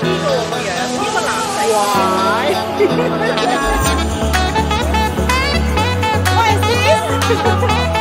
ไม่รู้ว่ามันเ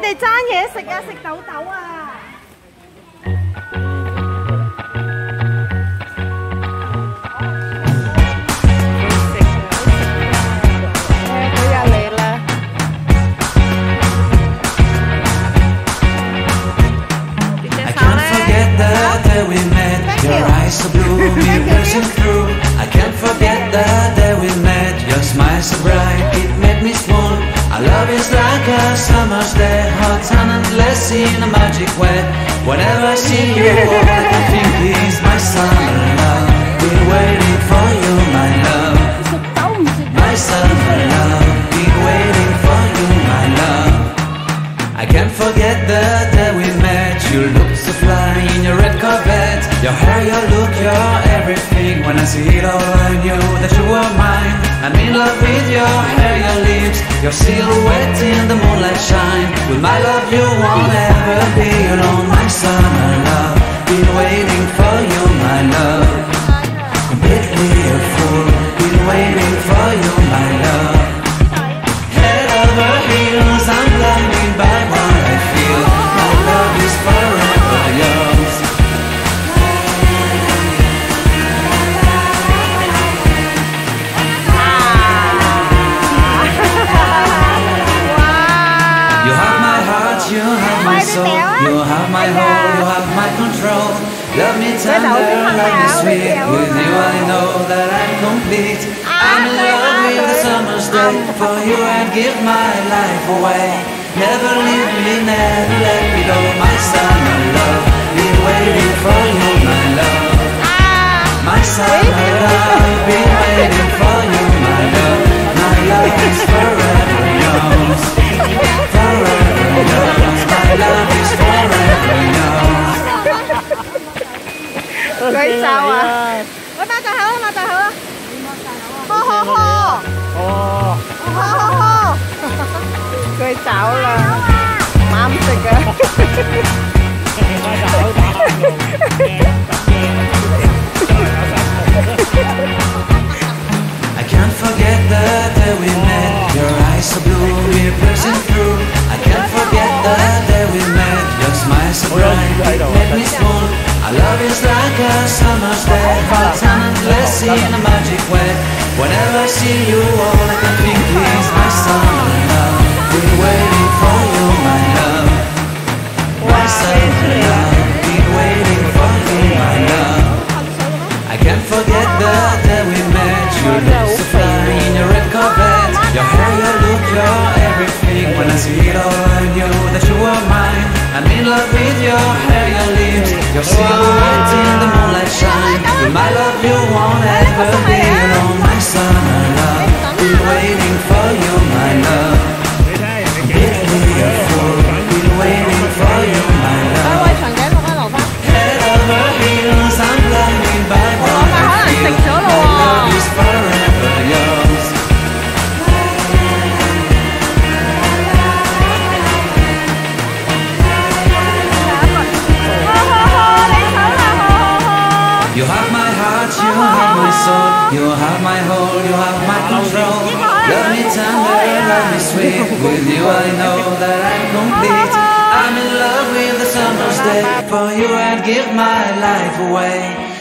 哋争嘢食啊，食豆豆啊！佢又嚟啦！点只 I 手 can't 咧？ forget the day we met. Your eyes so blue, me piercing through. I can't forget the day we met. Your smile so bright, it made me swoon. Our love is like a summer's day, hot and endless in a magic way. Whenever I see you, I can think he's my summer love Been waiting for you, my love. My summer love, been waiting for you, my love. I can't forget the day we met. You looked so fly in your red Corvette. Your hair, your look, your everything. When I see it all, I knew that you were mine. I'm in love with your hair, your lips, your skin. With my love, you won't ever be alone. My summer Love me love me sweet. With you I know that I'm complete. I'm in love with the summer's day. For you I'd give my life away. Never leave me, never let me go. My summer love, been waiting for you, my love. My summer love, been waiting for you, my love. My love is forever yours. Forever yours. My love is forever yours. 举手啊！喂，擘大口啊，擘大口啊！呵呵呵，哦，呵呵呵，佢走啦，唔啱食啊！ I can't forget the day we met. Your eyes so blue, we're piercing through. I can't forget the day we met. Your smile so bright, it made me swoon. Our love is like a summer's day, hot and endless in a magic way. Whenever I see you, all I can think is my summer love. Been waiting for you, my love. My I love you won't ever be alone My son, I love Been waiting for you, my love. Biết me a fool Been waiting for you, my love. Head over heels I'm blinded by what I feel My love is forever yours. You have have my whole, you have my control. Love me tender, love me sweet. With you I know that I'm complete. I'm in love with the summer's day. For you I'd give my life away.